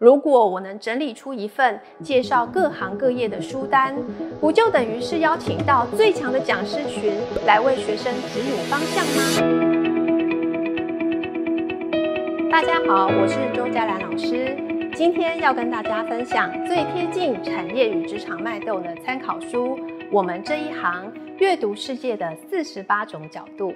如果我能整理出一份介绍各行各业的书单，不就等于是邀请到最强的讲师群来为学生指引方向吗？大家好，我是周嘉兰老师，今天要跟大家分享最贴近产业与职场脉动的参考书《我们这一行：阅读世界的四十八种角度》。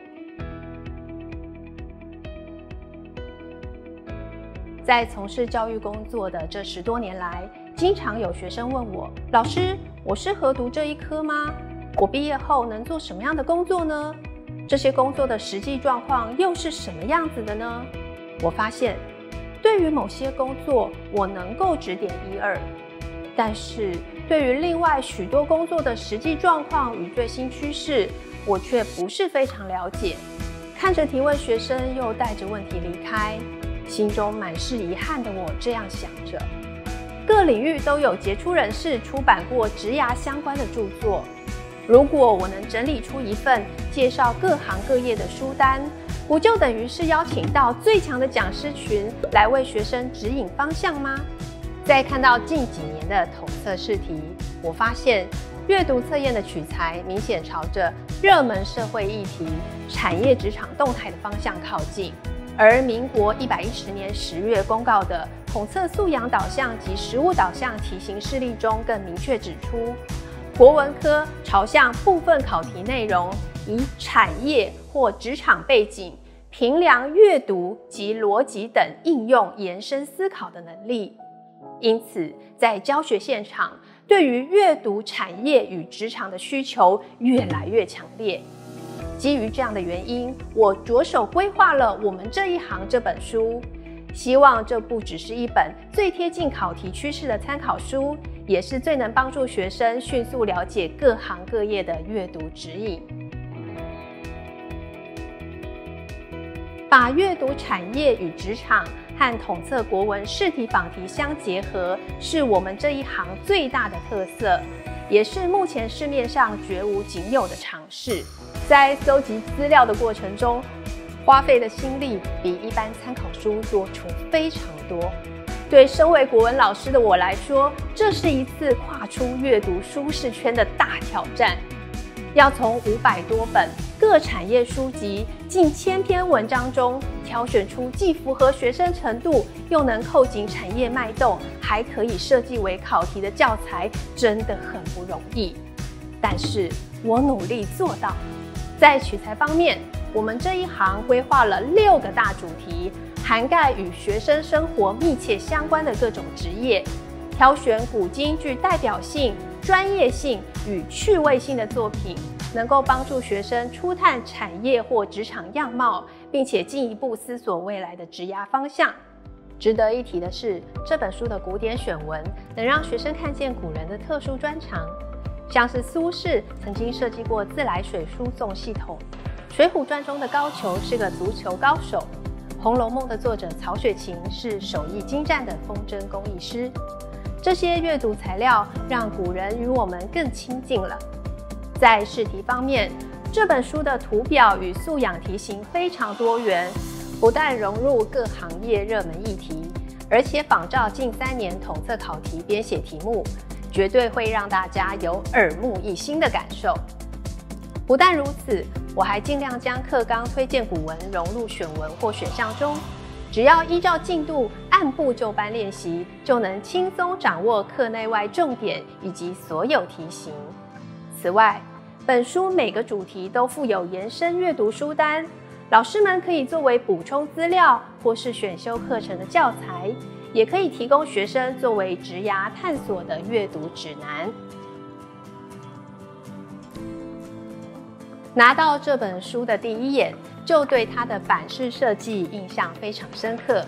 在从事教育工作的这十多年来，经常有学生问我：“老师，我适合读这一科吗？我毕业后能做什么样的工作呢？这些工作的实际状况又是什么样子的呢？”我发现，对于某些工作，我能够指点一二，但是对于另外许多工作的实际状况与最新趋势，我却不是非常了解。看着提问学生又带着问题离开。心中满是遗憾的我这样想着：各领域都有杰出人士出版过职涯相关的著作。如果我能整理出一份介绍各行各业的书单，不就等于是邀请到最强的讲师群来为学生指引方向吗？在看到近几年的统测试题，我发现阅读测验的取材明显朝着热门社会议题、产业职场动态的方向靠近。而民国一百一十年十月公告的统测素养导向及实务导向题型示例中，更明确指出，国文科朝向部分考题内容以产业或职场背景评量阅读及逻辑等应用延伸思考的能力。因此，在教学现场，对于阅读产业与职场的需求越来越强烈。基于这样的原因，我着手规划了《我们这一行》这本书，希望这不只是一本最贴近考题趋势的参考书，也是最能帮助学生迅速了解各行各业的阅读指引。把阅读产业与职场和统测国文试题仿题相结合，是我们这一行最大的特色，也是目前市面上绝无仅有的尝试。在搜集资料的过程中，花费的心力比一般参考书多出非常多。对身为国文老师的我来说，这是一次跨出阅读舒适圈的大挑战。要从五百多本各产业书籍、近千篇文章中挑选出既符合学生程度，又能扣紧产业脉动，还可以设计为考题的教材，真的很不容易。但是我努力做到。在取材方面，我们这一行规划了六个大主题，涵盖与学生生活密切相关的各种职业，挑选古今具代表性、专业性与趣味性的作品，能够帮助学生初探产业或职场样貌，并且进一步思索未来的职涯方向。值得一提的是，这本书的古典选文能让学生看见古人的特殊专长。像是苏轼曾经设计过自来水输送系统，《水浒传》中的高俅是个足球高手，《红楼梦》的作者曹雪芹是手艺精湛的风筝工艺师。这些阅读材料让古人与我们更亲近了。在试题方面，这本书的图表与素养题型非常多元，不但融入各行业热门议题，而且仿照近三年统测考题编写题目。绝对会让大家有耳目一新的感受。不但如此，我还尽量将课纲推荐古文融入选文或选项中，只要依照进度按部就班练习，就能轻松掌握课内外重点以及所有题型。此外，本书每个主题都附有延伸阅读书单，老师们可以作为补充资料或是选修课程的教材。也可以提供学生作为职涯探索的阅读指南。拿到这本书的第一眼，就对它的版式设计印象非常深刻。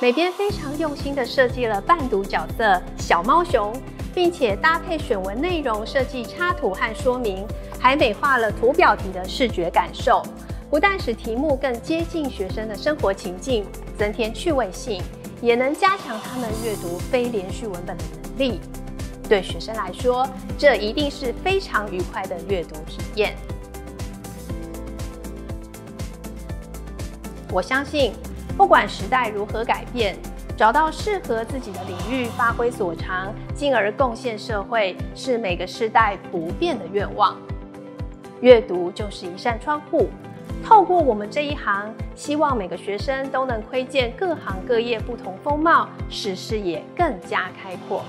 每边非常用心的设计了伴读角色小猫熊，并且搭配选文内容设计插图和说明，还美化了图表题的视觉感受，不但使题目更接近学生的生活情境，增添趣味性。也能加强他们阅读非连续文本的能力。对学生来说，这一定是非常愉快的阅读体验。我相信，不管时代如何改变，找到适合自己的领域，发挥所长，进而贡献社会，是每个世代不变的愿望。阅读就是一扇窗户，透过我们这一行，希望每个学生都能窥见各行各业不同风貌，使视野更加开阔。